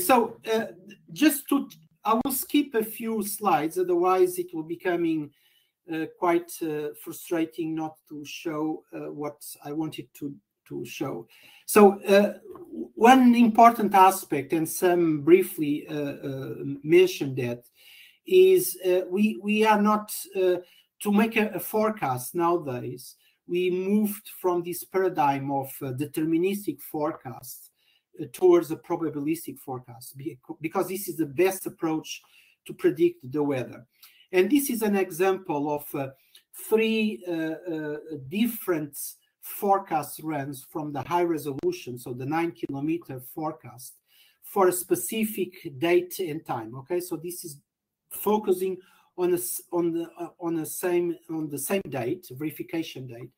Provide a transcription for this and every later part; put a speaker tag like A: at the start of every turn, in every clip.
A: so uh, just to, I will skip a few slides, otherwise it will be becoming uh, quite uh, frustrating not to show uh, what I wanted to to show. So uh, one important aspect, and some briefly uh, mentioned that, is we we are not to make a, a, forecast nowadays. We moved from this paradigm of deterministic forecasts towards a probabilistic forecast because this is the best approach to predict the weather. And this is an example of uh, three uh, uh, different forecast runs from the high resolution, so the nine kilometer forecast for a specific date and time. Okay, so this is focusing on a, on the uh, on the same on the same date, verification date.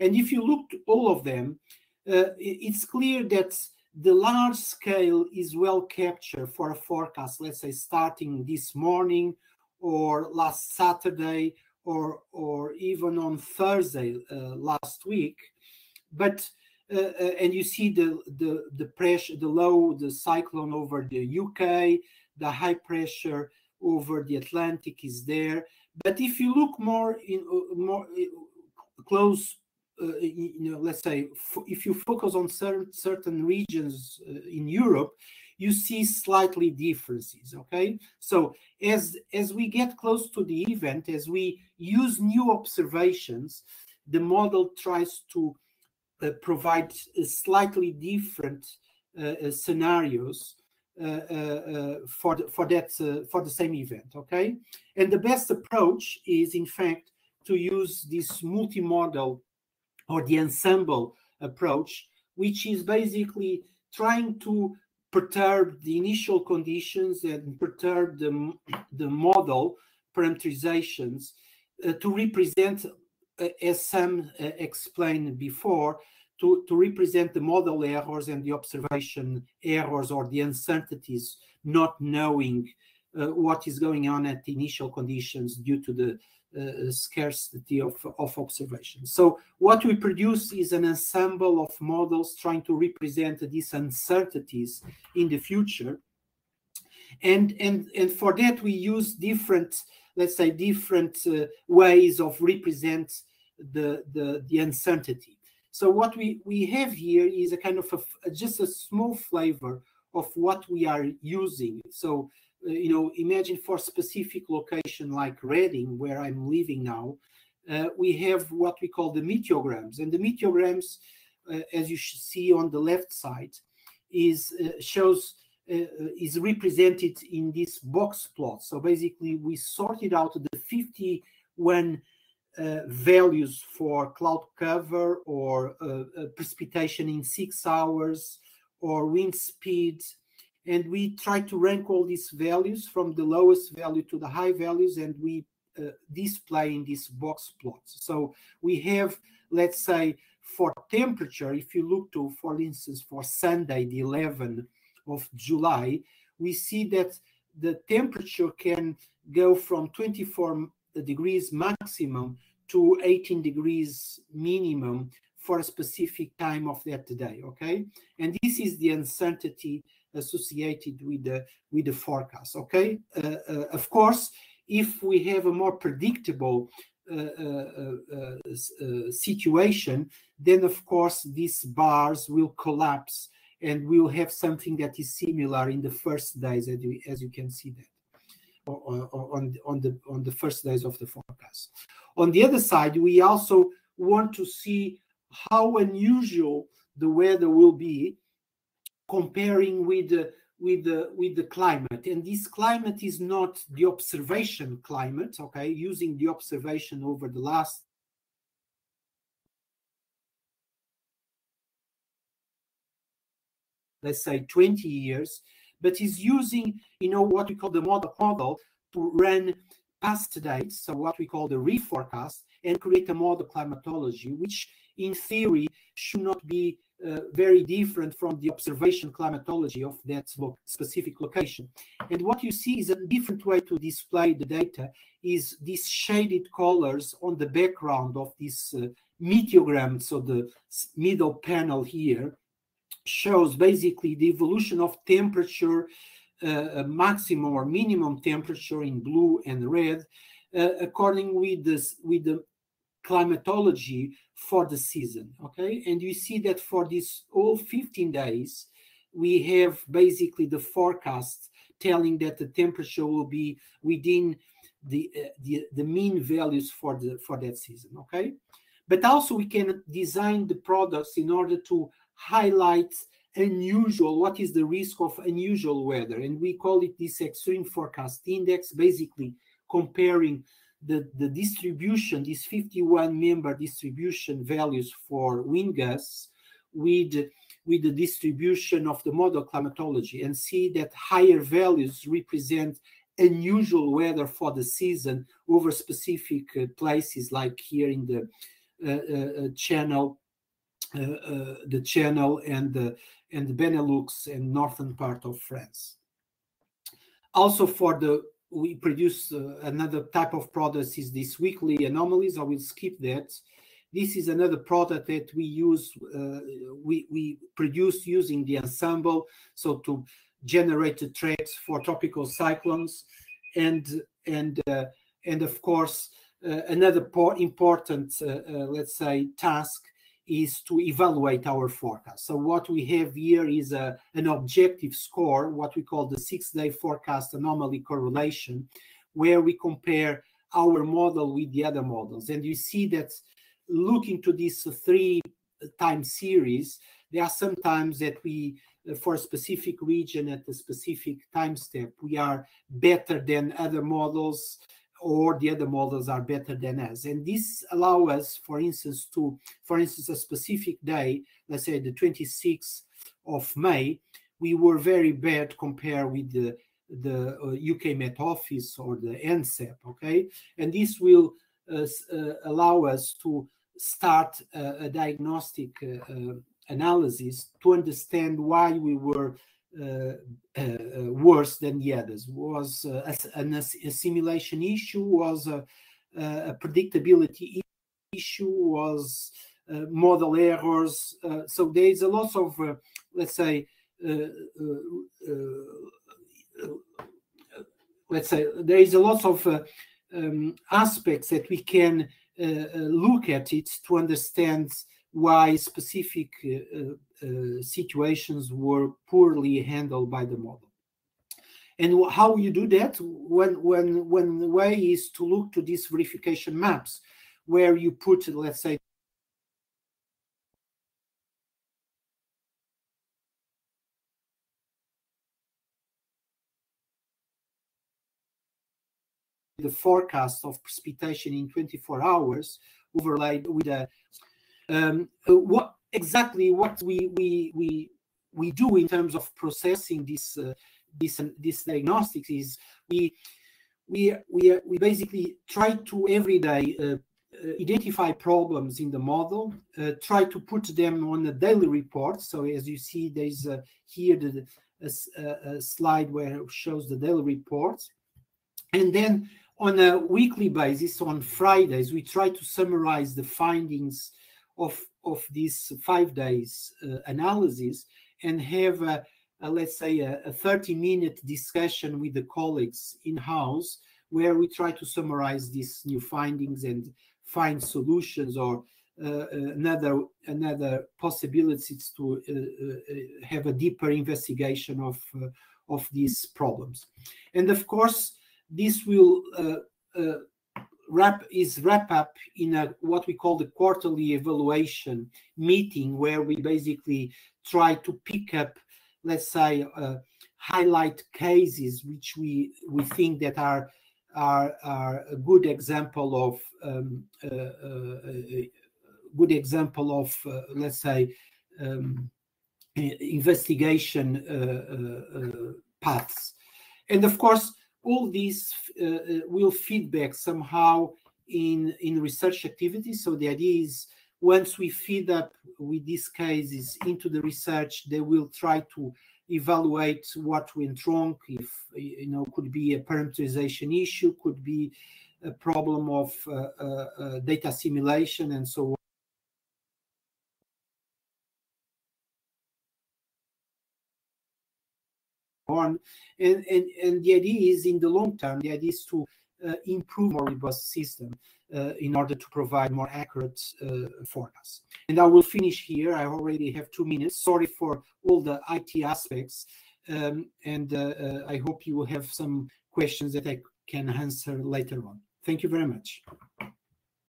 A: And if you look all of them, uh, it's clear that the large scale is well captured for a forecast, let's say starting this morning or last Saturday or or even on Thursday uh, last week. But uh, uh and you see the the the pressure, the low, the cyclone over the UK, the high pressure over the Atlantic is there. But if you look more in uh, more uh, close uh, you know, let's say, if you focus on certain certain regions uh, in Europe, you see slightly differences. Okay, so as as we get close to the event, as we use new observations, the model tries to uh, provide slightly different uh, scenarios. Uh, uh, for the, for that for the same event okay and the best approach is in fact to use this multimodal or the ensemble approach, which is basically trying to perturb the initial conditions and perturb the, the model parameterizations uh, to represent, uh, as some uh, explained before, to, to represent the model errors and the observation errors or the uncertainties, not knowing uh, what is going on at the initial conditions due to the uh, scarcity of, of observation. So what we produce is an ensemble of models trying to represent these uncertainties in the future. And, and, and for that, we use different, let's say, different uh, ways of represent the, the, the uncertainty. So what we, we have here is a kind of a, just a small flavor of what we are using. So uh, you know, imagine for specific location like Reading, where I'm living now, uh, we have what we call the meteograms. And the meteograms, uh, as you see on the left side, is uh, shows uh, is represented in this box plot. So basically, we sorted out the 51 uh, values for cloud cover or precipitation in six hours or wind speed and we try to rank all these values from the lowest value to the high values and we uh, display in these box plots. So we have let's say for temperature if you look to for instance for sunday the 11th of july we see that the temperature can go from 24 degrees maximum to 18 degrees minimum for a specific time of that day okay? And this is the uncertainty associated with the with the forecast okay? Uh, uh, of course if we have a more predictable uh, situation then of course these bars will collapse and we'll have something that is similar in the first days as you, as you can see that on, on the on the first days of the forecast. On the other side we also want to see how unusual the weather will be comparing with the with the with the climate. And this climate is not the observation climate okay? Using the observation over the last let's say 20 years but is using you know what we call the model model to run past dates so what we call the reforecast and create a model climatology which in theory should not be uh, very different from the observation climatology of that specific location. And what you see is a different way to display the data is these shaded colors on the background of this uh, meteogram, so the middle panel here, shows basically the evolution of temperature, uh, maximum or minimum temperature in blue and red, uh, according with this with the climatology for the season. Okay, and you see that for these all 15 days, we have basically the forecast telling that the temperature will be within the uh, the, the mean values for the for that season. Okay, but also we can design the products in order to highlight unusual what is the risk of unusual weather and we call it this extreme forecast index basically comparing the, the distribution these 51 member distribution values for wind gas with with the distribution of the model climatology and see that higher values represent unusual weather for the season over specific uh, places like here in the uh, uh, uh channel uh, the channel and the and the Benelux and northern part of France. Also for the we produce uh, another type of products is this weekly anomalies. I will skip that. This is another product that we use, uh, we, we produce using the ensemble, so to generate the tracks for tropical cyclones, and and uh, and of course uh, another important, uh, uh, let's say, task is to evaluate our forecast. So what we have here is a, an objective score, what we call the six-day forecast anomaly correlation, where we compare our model with the other models. And you see that looking to this three time series, there are some times that we, for a specific region at a specific time step, we are better than other models or the other models are better than us. And this allow us, for instance, to, for instance, a specific day, let's say the 26th of May, we were very bad compared with the the uh, UK Met Office or the NCEP, okay? And this will uh, uh, allow us to start a, a diagnostic uh, uh, analysis to understand why we were uh, uh, worse than the others. Was uh, an assimilation issue? Was a, a predictability issue? Was model errors? so there is a lot of, let's say, let's say there is a lot of um, aspects that we can uh, look at it to understand why specific uh, uh, Uh, situations were poorly handled by the model. And how you do that? When when when the way is to look to these verification maps, where you put, let's say, the forecast of precipitation in 24 hours overlaid with a um, what exactly what we we we we do in terms of processing this uh, this this diagnostics is we we we we basically try to every day uh, uh, identify problems in the model, uh, try to put them on a daily report. So as you see, there's uh, here the, a, a, slide where it shows the daily reports, and then on a weekly basis, on Fridays, we try to summarize the findings of of these five days uh, analysis and have a, a let's say a, a 30 minute discussion with the colleagues in house where we try to summarize these new findings and find solutions or uh, another another possibilities to uh, uh, have a deeper investigation of uh, of these problems. And of course this will uh, wrap is wrap up in a what we call the quarterly evaluation meeting where we basically try to pick up let's say uh, highlight cases which we we think that are are, are a good example of um, uh, uh, good example of uh, let's say um, investigation uh, uh, paths. And of course all these uh, uh, will feedback somehow in in research activities. So the idea is once we feed up with these cases into the research, they will try to evaluate what went wrong. If you know, could be a parameterization issue, could be a problem of uh, uh, uh data assimilation, and so on. And, and, and the idea is in the long term, the idea is to uh, improve more robust system uh, in order to provide more accurate uh, forecasts. And I will finish here. I already have two minutes. Sorry for all the IT aspects. Um, and uh, uh, I hope you will have some questions that I can answer later on. Thank you very much.